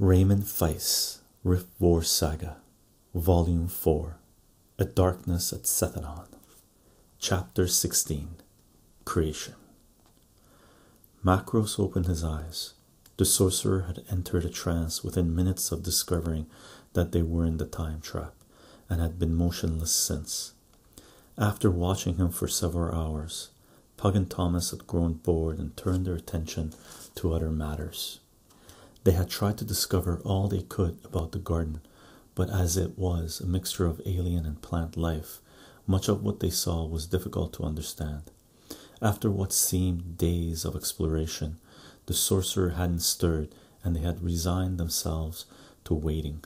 Raymond Feist, Rift War Saga, Volume 4, A Darkness at Sethanon, Chapter 16 Creation. Macros opened his eyes. The sorcerer had entered a trance within minutes of discovering that they were in the time trap and had been motionless since. After watching him for several hours, Pug and Thomas had grown bored and turned their attention to other matters. They had tried to discover all they could about the garden, but as it was a mixture of alien and plant life, much of what they saw was difficult to understand. After what seemed days of exploration, the sorcerer hadn't stirred and they had resigned themselves to waiting.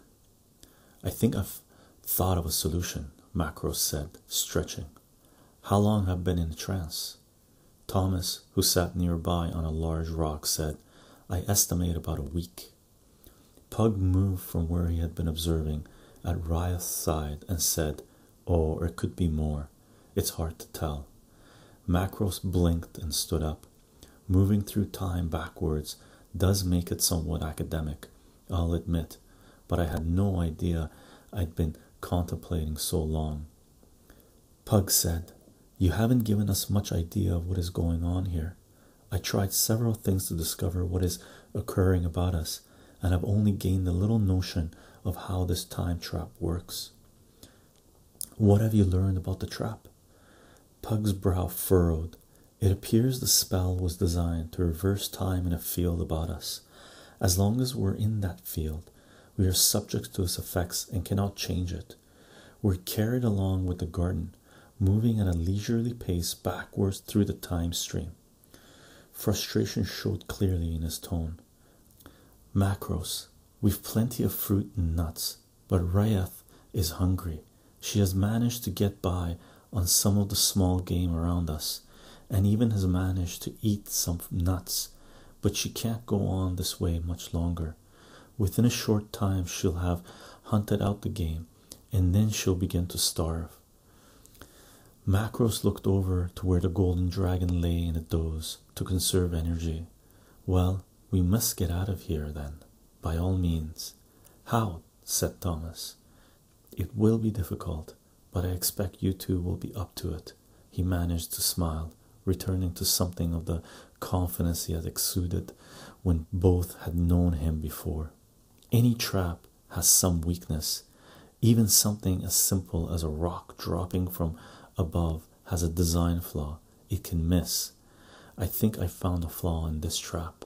I think I've thought of a solution, Macro said, stretching. How long have been in a trance? Thomas, who sat nearby on a large rock, said, I estimate about a week. Pug moved from where he had been observing at Ryath's side and said, Oh, or it could be more. It's hard to tell. Macros blinked and stood up. Moving through time backwards does make it somewhat academic, I'll admit, but I had no idea I'd been contemplating so long. Pug said, You haven't given us much idea of what is going on here. I tried several things to discover what is occurring about us, and have only gained a little notion of how this time trap works. What have you learned about the trap? Pug's brow furrowed. It appears the spell was designed to reverse time in a field about us. As long as we're in that field, we are subject to its effects and cannot change it. We're carried along with the garden, moving at a leisurely pace backwards through the time stream. Frustration showed clearly in his tone. Macros, we've plenty of fruit and nuts, but Ryath is hungry. She has managed to get by on some of the small game around us, and even has managed to eat some nuts, but she can't go on this way much longer. Within a short time, she'll have hunted out the game, and then she'll begin to starve. Macros looked over to where the golden dragon lay in a doze to conserve energy. Well, we must get out of here then, by all means. How? said Thomas. It will be difficult, but I expect you two will be up to it. He managed to smile, returning to something of the confidence he had exuded when both had known him before. Any trap has some weakness, even something as simple as a rock dropping from above has a design flaw. It can miss. I think I found a flaw in this trap.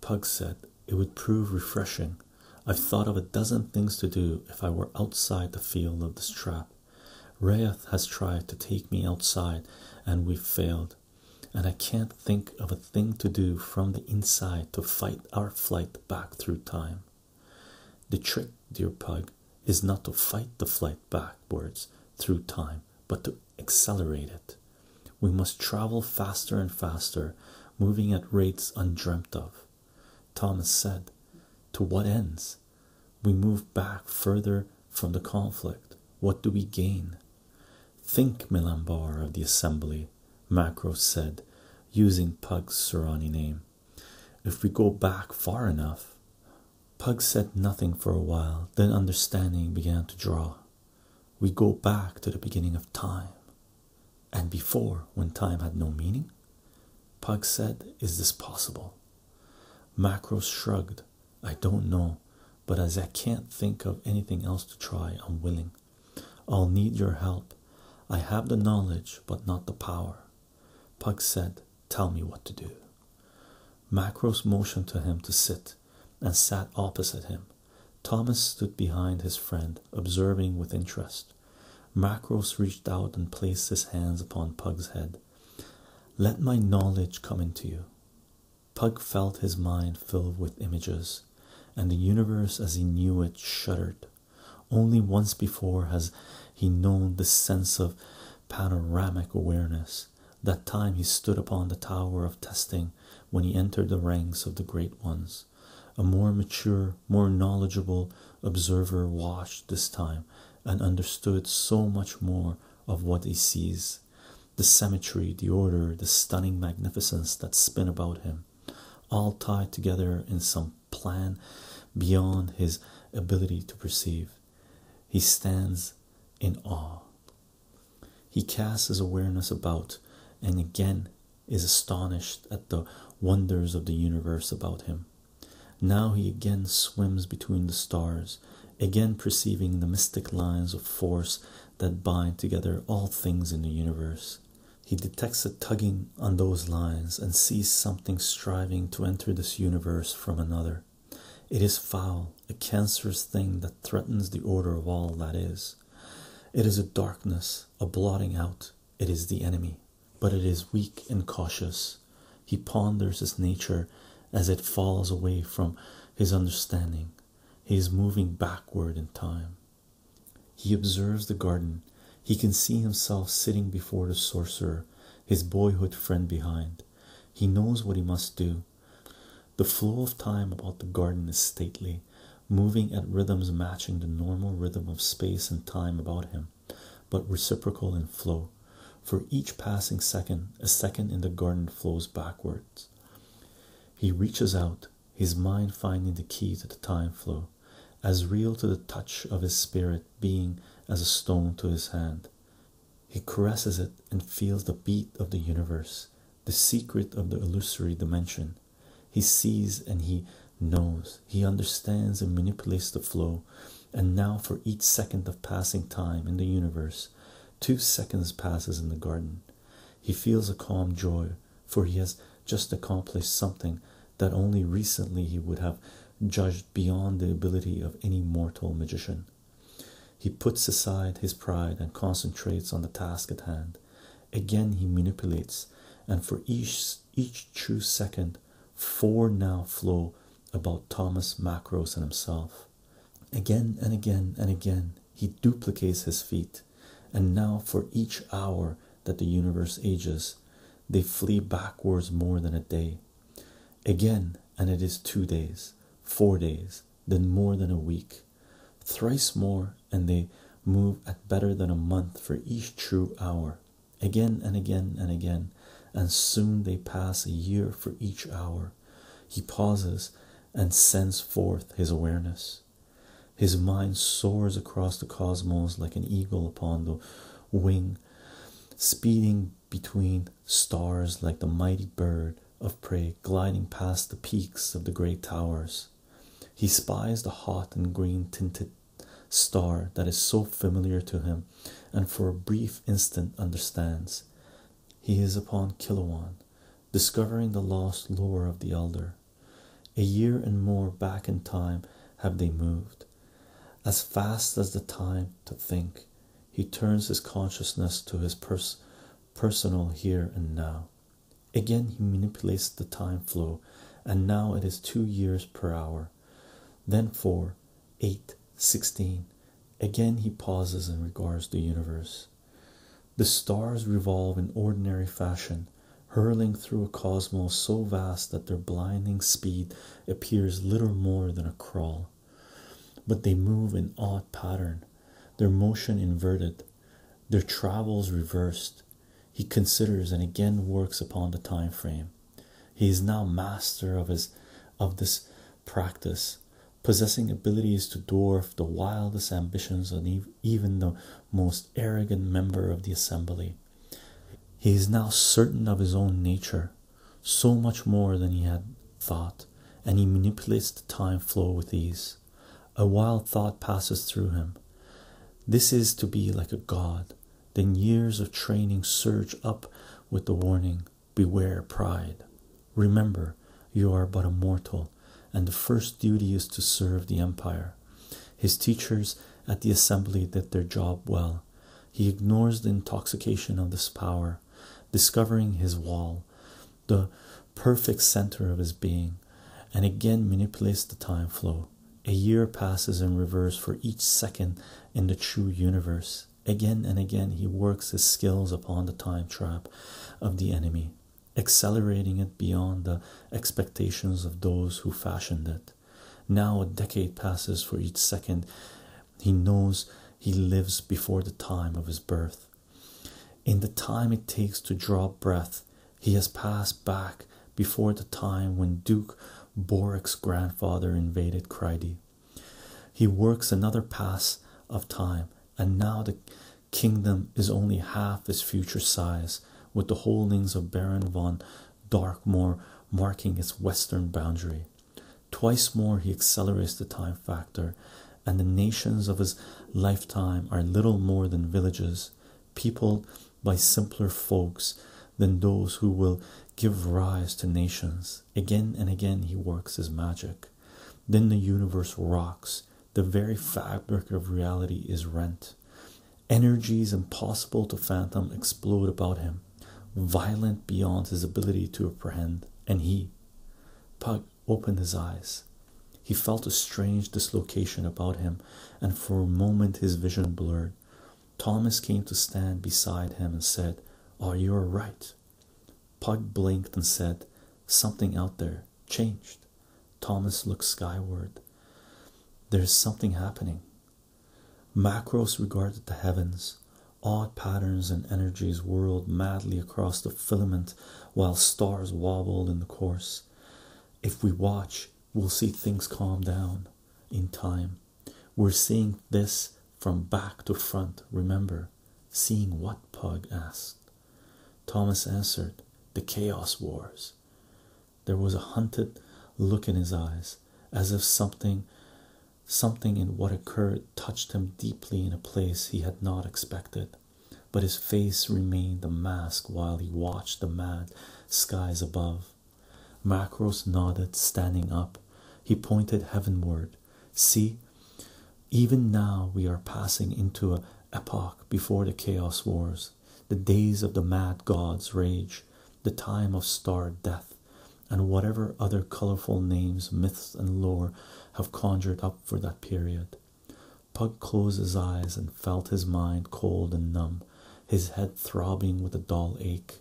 Pug said it would prove refreshing. I've thought of a dozen things to do if I were outside the field of this trap. Ryath has tried to take me outside and we've failed, and I can't think of a thing to do from the inside to fight our flight back through time. The trick, dear Pug, is not to fight the flight backwards through time, but to accelerate it. We must travel faster and faster, moving at rates undreamt of. Thomas said, To what ends? We move back further from the conflict. What do we gain? Think, Milamber of the assembly, Macro said, using Pug's Tsurani name. If we go back far enough, Pug said nothing for a while, then understanding began to draw. We go back to the beginning of time, and before, when time had no meaning. Pug said, Is this possible? Macros shrugged. I don't know, but as I can't think of anything else to try, I'm willing. I'll need your help. I have the knowledge, but not the power. Pug said, Tell me what to do. Macros motioned to him to sit and sat opposite him. Thomas stood behind his friend, observing with interest. Macros reached out and placed his hands upon Pug's head. Let my knowledge come into you. Pug felt his mind filled with images, and the universe as he knew it shuddered. Only once before has he known the sense of panoramic awareness. That time he stood upon the tower of testing when he entered the ranks of the great ones. A more mature, more knowledgeable observer watched this time and understood so much more of what he sees the symmetry, the order, the stunning magnificence that spin about him, all tied together in some plan beyond his ability to perceive. He stands in awe. He casts his awareness about and again is astonished at the wonders of the universe about him. Now he again swims between the stars, again perceiving the mystic lines of force that bind together all things in the universe. He detects a tugging on those lines and sees something striving to enter this universe from another. It is foul, a cancerous thing that threatens the order of all that is. It is a darkness, a blotting out. It is the enemy, but it is weak and cautious. He ponders its nature as it falls away from his understanding. He is moving backward in time. He observes the garden. He can see himself sitting before the sorcerer, his boyhood friend behind. He knows what he must do. The flow of time about the garden is stately, moving at rhythms matching the normal rhythm of space and time about him, but reciprocal in flow. For each passing second, a second in the garden flows backwards. He reaches out, his mind finding the key to the time flow, as real to the touch of his spirit being as a stone to his hand. He caresses it and feels the beat of the universe, the secret of the illusory dimension. He sees and he knows, he understands and manipulates the flow. And now, for each second of passing time in the universe, two seconds passes in the garden. He feels a calm joy, for he has just accomplished something that only recently he would have judged beyond the ability of any mortal magician. He puts aside his pride and concentrates on the task at hand. Again, he manipulates, and for each, each true second, four now flow about Thomas Macros and himself. Again and again and again, he duplicates his feat, and now for each hour that the universe ages, they flee backwards more than a day. Again, and it is two days, four days, then more than a week. Thrice more, and they move at better than a month for each true hour. Again and again and again, and soon they pass a year for each hour. He pauses and sends forth his awareness. His mind soars across the cosmos like an eagle upon the wing, speeding between stars like the mighty bird of prey gliding past the peaks of the great towers. He spies the hot and green tinted star that is so familiar to him, and for a brief instant understands. He is upon Kelewan, discovering the lost lore of the Eldar. A year and more back in time have they moved. As fast as the time to think, he turns his consciousness to his pers personal here and now. Again, he manipulates the time flow, and now it is two years per hour, then four, eight, sixteen. Again, he pauses and regards the universe. The stars revolve in ordinary fashion, hurling through a cosmos so vast that their blinding speed appears little more than a crawl. But they move in odd pattern, their motion inverted, their travels reversed. He considers and again works upon the time frame. He is now master of his of this practice, possessing abilities to dwarf the wildest ambitions of even the most arrogant member of the assembly. He is now certain of his own nature, so much more than he had thought, and he manipulates the time flow with ease. A wild thought passes through him. This is to be like a god. Then years of training surge up with the warning Beware pride. Remember, you are but a mortal, and the first duty is to serve the empire. His teachers at the assembly did their job well. He ignores the intoxication of this power, discovering his wall, the perfect center of his being, and again manipulates the time flow. A year passes in reverse for each second in the true universe. Again and again, he works his skills upon the time trap of the enemy, accelerating it beyond the expectations of those who fashioned it. Now, a decade passes for each second. He knows he lives before the time of his birth. In the time it takes to draw breath, he has passed back before the time when Duke Borric's grandfather invaded Crydee. He works another pass of time, and now the kingdom is only half its future size, with the holdings of Baron von Darkmoor marking its western boundary. Twice more he accelerates the time factor, and the nations of his lifetime are little more than villages, peopled by simpler folks than those who will give rise to nations. Again and again he works his magic. Then the universe rocks, the very fabric of reality is rent. Energies impossible to fathom explode about him, violent beyond his ability to apprehend, and he, Pug, opened his eyes. He felt a strange dislocation about him, and for a moment his vision blurred. Thomas came to stand beside him and said, Are you all right? Pug blinked and said, Something out there changed. Thomas looked skyward. There's something happening. Macros regarded the heavens. Odd patterns and energies whirled madly across the filament while stars wobbled in the course. If we watch, we'll see things calm down in time. We're seeing this from back to front, remember. Seeing what? Pug asked. Thomas answered, The Chaos Wars. There was a hunted look in his eyes, as if something something in what occurred touched him deeply in a place he had not expected. But his face remained a mask while he watched the mad skies above. Macros nodded, standing up. He pointed heavenward. See, even now we are passing into a epoch before the chaos wars, the days of the mad god's rage, the time of star death, and whatever other colorful names myths and lore have conjured up for that period. Pug closed his eyes and felt his mind cold and numb, his head throbbing with a dull ache.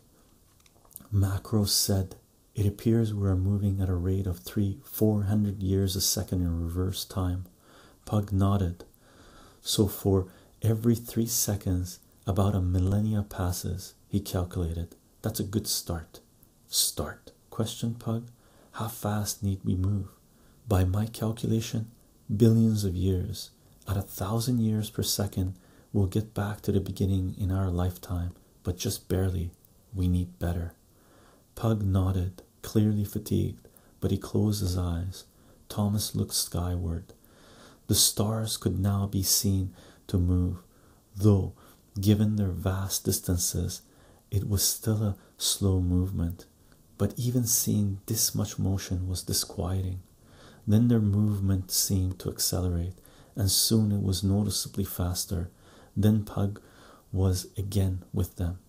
Macro said, It appears we are moving at a rate of three, four hundred years a second in reverse time. Pug nodded. So for every three seconds, about a millennia passes, he calculated. That's a good start. Start? Questioned Pug. How fast need we move? By my calculation, billions of years. At a thousand years per second, we'll get back to the beginning in our lifetime, but just barely. We need better. Pug nodded, clearly fatigued, but he closed his eyes. Thomas looked skyward. The stars could now be seen to move, though, given their vast distances, it was still a slow movement. But even seeing this much motion was disquieting. Then their movement seemed to accelerate, and soon it was noticeably faster. Then Pug was again with them.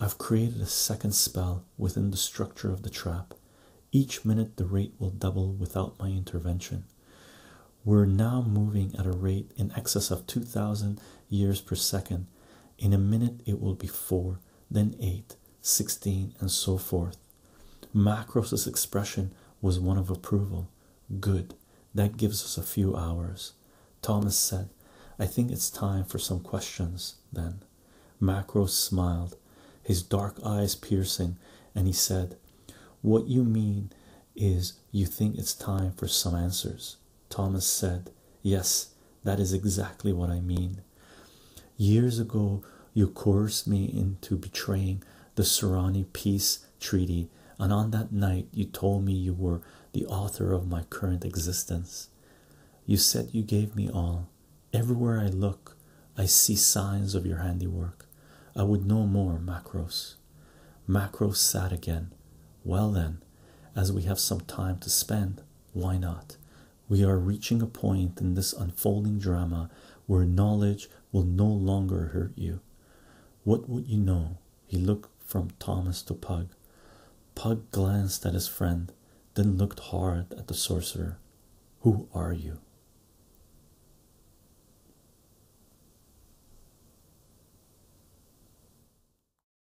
I've created a second spell within the structure of the trap. Each minute the rate will double without my intervention. We're now moving at a rate in excess of 2000 years per second. In a minute it will be 4, then 8, 16, and so forth. Macros's expression was one of approval. Good, that gives us a few hours. Thomas said, I think it's time for some questions then. Macros smiled, his dark eyes piercing, and he said, What you mean is you think it's time for some answers. Thomas said, Yes, that is exactly what I mean. Years ago, you coerced me into betraying the Tsurani peace treaty, and on that night, you told me you were the author of my current existence. You said you gave me all. Everywhere I look, I see signs of your handiwork. I would know more, Macros. Macros sat again. Well, then, as we have some time to spend, why not? We are reaching a point in this unfolding drama where knowledge will no longer hurt you. What would you know? He looked from Thomas to Pug. Pug glanced at his friend then looked hard at the sorcerer. Who are you?